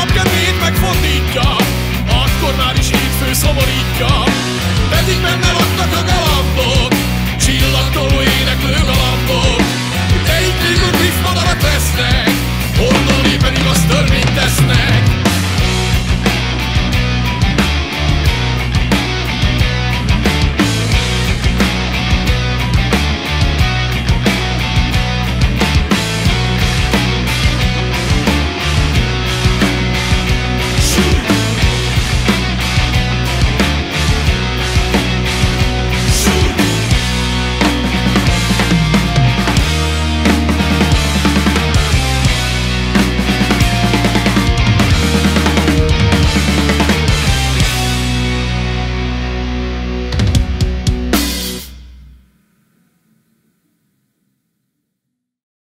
napkedvét megfordítja. Akkor már is hétfő szomorítja